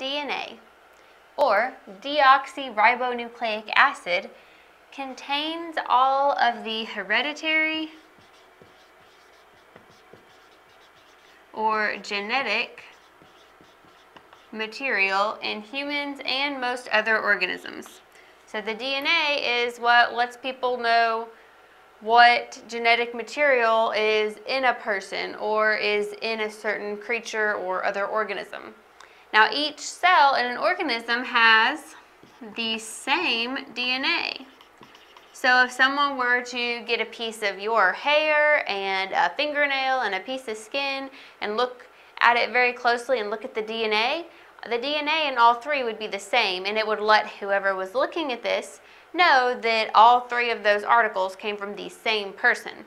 DNA, or deoxyribonucleic acid, contains all of the hereditary or genetic material in humans and most other organisms. So the DNA is what lets people know what genetic material is in a person or is in a certain creature or other organism. Now each cell in an organism has the same DNA. So if someone were to get a piece of your hair and a fingernail and a piece of skin and look at it very closely and look at the DNA, the DNA in all three would be the same and it would let whoever was looking at this know that all three of those articles came from the same person.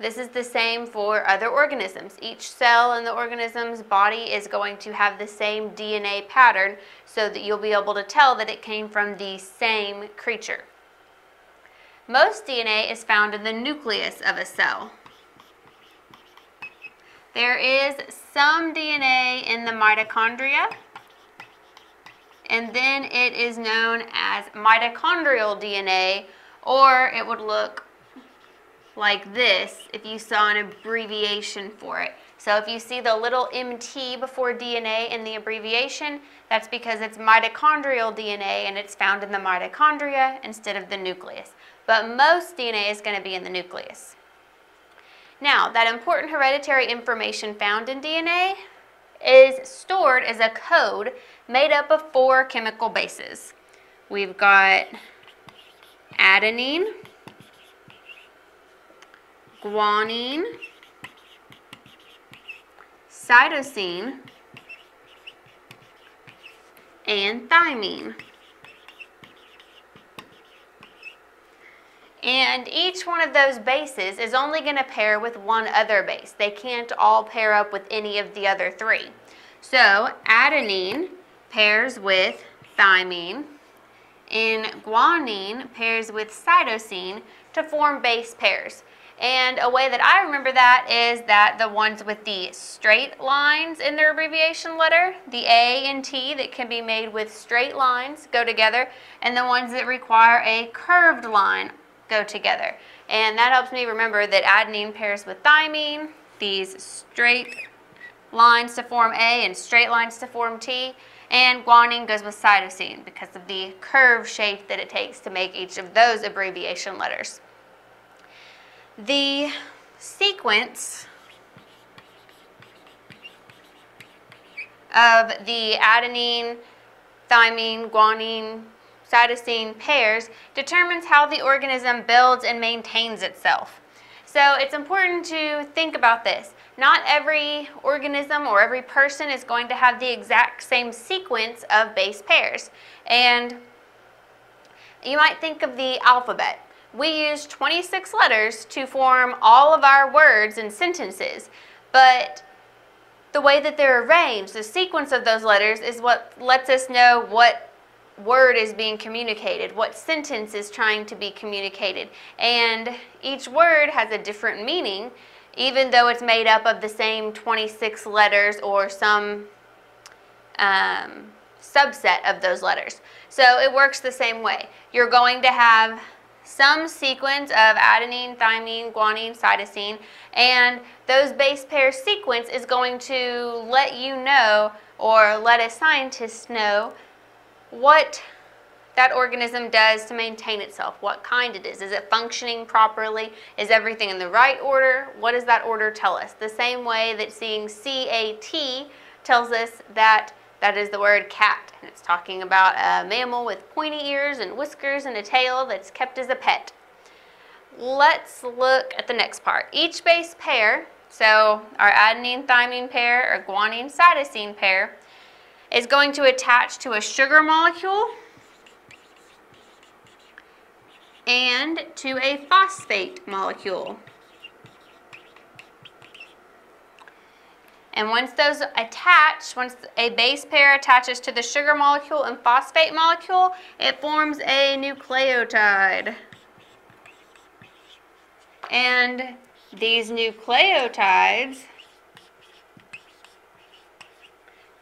This is the same for other organisms. Each cell in the organism's body is going to have the same DNA pattern so that you'll be able to tell that it came from the same creature. Most DNA is found in the nucleus of a cell. There is some DNA in the mitochondria, and then it is known as mitochondrial DNA, or it would look like this if you saw an abbreviation for it. So if you see the little MT before DNA in the abbreviation, that's because it's mitochondrial DNA and it's found in the mitochondria instead of the nucleus. But most DNA is going to be in the nucleus. Now, that important hereditary information found in DNA is stored as a code made up of four chemical bases. We've got adenine, guanine, cytosine, and thymine. And each one of those bases is only going to pair with one other base. They can't all pair up with any of the other three. So adenine pairs with thymine, and guanine pairs with cytosine to form base pairs. And a way that I remember that is that the ones with the straight lines in their abbreviation letter, the A and T that can be made with straight lines go together, and the ones that require a curved line go together. And that helps me remember that adenine pairs with thymine, these straight lines to form A and straight lines to form T, and guanine goes with cytosine because of the curve shape that it takes to make each of those abbreviation letters. The sequence of the adenine, thymine, guanine, cytosine pairs determines how the organism builds and maintains itself. So it's important to think about this. Not every organism or every person is going to have the exact same sequence of base pairs. And you might think of the alphabet we use 26 letters to form all of our words and sentences, but the way that they're arranged, the sequence of those letters is what lets us know what word is being communicated, what sentence is trying to be communicated. And each word has a different meaning, even though it's made up of the same 26 letters or some um, subset of those letters. So it works the same way. You're going to have some sequence of adenine, thymine, guanine, cytosine, and those base pair sequence is going to let you know or let a scientist know what that organism does to maintain itself, what kind it is. Is it functioning properly? Is everything in the right order? What does that order tell us? The same way that seeing CAT tells us that that is the word cat. And it's talking about a mammal with pointy ears and whiskers and a tail that's kept as a pet. Let's look at the next part. Each base pair, so our adenine thymine pair or guanine cytosine pair, is going to attach to a sugar molecule and to a phosphate molecule. And once those attach, once a base pair attaches to the sugar molecule and phosphate molecule, it forms a nucleotide. And these nucleotides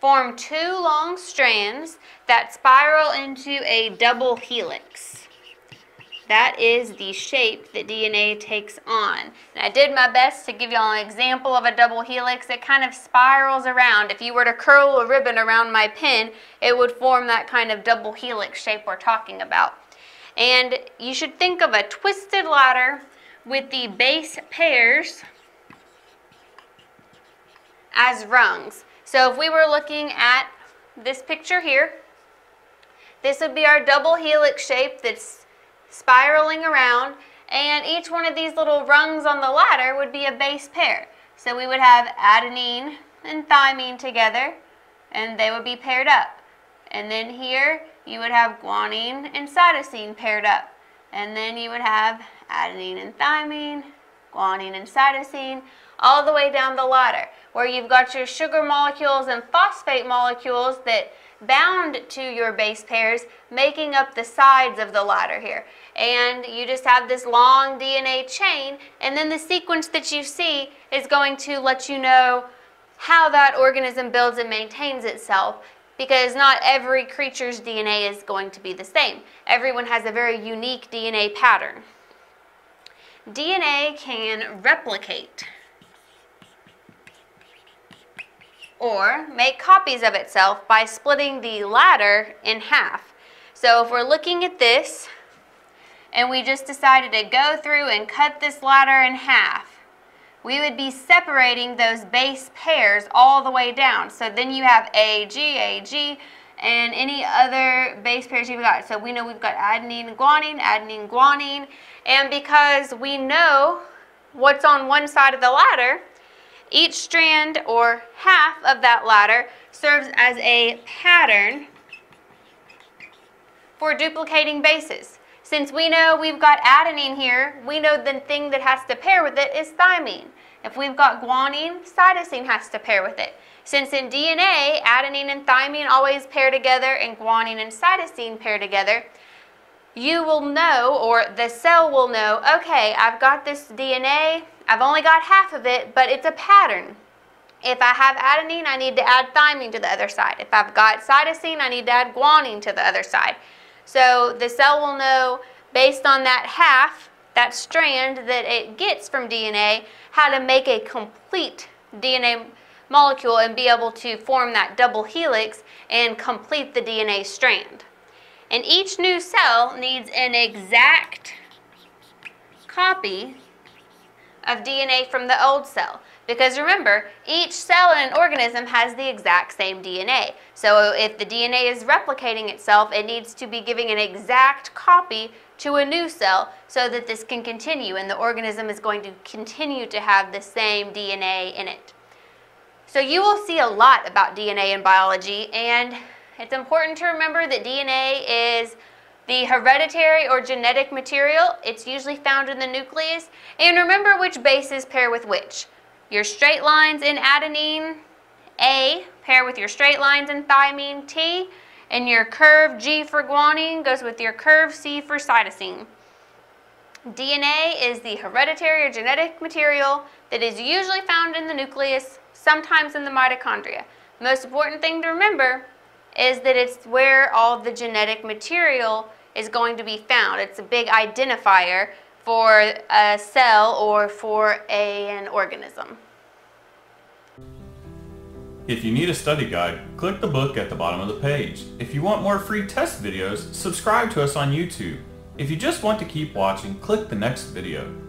form two long strands that spiral into a double helix. That is the shape that DNA takes on. And I did my best to give y'all an example of a double helix. It kind of spirals around. If you were to curl a ribbon around my pin, it would form that kind of double helix shape we're talking about. And you should think of a twisted ladder with the base pairs as rungs. So if we were looking at this picture here, this would be our double helix shape that's spiraling around, and each one of these little rungs on the ladder would be a base pair. So we would have adenine and thymine together, and they would be paired up. And then here, you would have guanine and cytosine paired up. And then you would have adenine and thymine, guanine and cytosine, all the way down the ladder, where you've got your sugar molecules and phosphate molecules that bound to your base pairs, making up the sides of the ladder here. And you just have this long DNA chain, and then the sequence that you see is going to let you know how that organism builds and maintains itself because not every creature's DNA is going to be the same. Everyone has a very unique DNA pattern. DNA can replicate or make copies of itself by splitting the ladder in half. So if we're looking at this and we just decided to go through and cut this ladder in half, we would be separating those base pairs all the way down. So then you have AG, AG, and any other base pairs you've got. So we know we've got adenine guanine, adenine, guanine, and because we know what's on one side of the ladder, each strand or half of that ladder serves as a pattern for duplicating bases. Since we know we've got adenine here, we know the thing that has to pair with it is thymine. If we've got guanine, cytosine has to pair with it. Since in DNA, adenine and thymine always pair together and guanine and cytosine pair together, you will know, or the cell will know, okay, I've got this DNA, I've only got half of it, but it's a pattern. If I have adenine, I need to add thymine to the other side. If I've got cytosine, I need to add guanine to the other side. So the cell will know, based on that half, that strand that it gets from DNA, how to make a complete DNA molecule and be able to form that double helix and complete the DNA strand. And each new cell needs an exact copy of DNA from the old cell. Because remember, each cell in an organism has the exact same DNA. So if the DNA is replicating itself, it needs to be giving an exact copy to a new cell so that this can continue and the organism is going to continue to have the same DNA in it. So you will see a lot about DNA in biology and it's important to remember that DNA is the hereditary or genetic material, it's usually found in the nucleus. And remember which bases pair with which. Your straight lines in adenine, A, pair with your straight lines in thymine, T, and your curve G for guanine goes with your curve C for cytosine. DNA is the hereditary or genetic material that is usually found in the nucleus, sometimes in the mitochondria. Most important thing to remember is that it's where all the genetic material is going to be found. It's a big identifier for a cell or for a, an organism. If you need a study guide, click the book at the bottom of the page. If you want more free test videos, subscribe to us on YouTube. If you just want to keep watching, click the next video.